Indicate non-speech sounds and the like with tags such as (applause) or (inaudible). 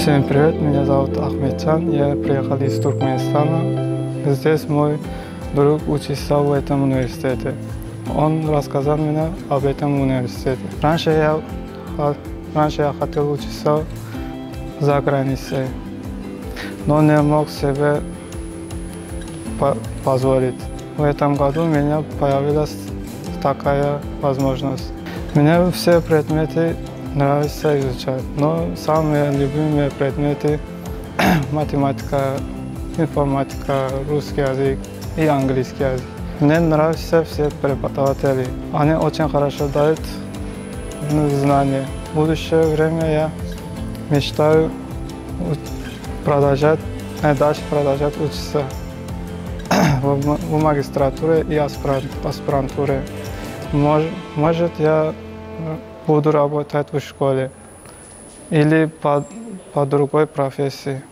Всем привет, меня зовут Ахмедчан, я приехал из Туркменистана. Здесь мой друг учится в этом университете. Он рассказал мне об этом университете. Раньше я, раньше я хотел учиться за границей, но не мог себе позволить. В этом году у меня появилась такая возможность. Мне все предметы нравится изучать, но самые любимые предметы (clears throat) математика, информатика, русский язык и английский язык. Мне нравятся все преподаватели. Они очень хорошо дают знания. В будущее время я мечтаю продолжать, дальше продолжать учиться (clears throat) в магистратуре и аспирантуре. Может, я буду работать в школе или по, по другой профессии.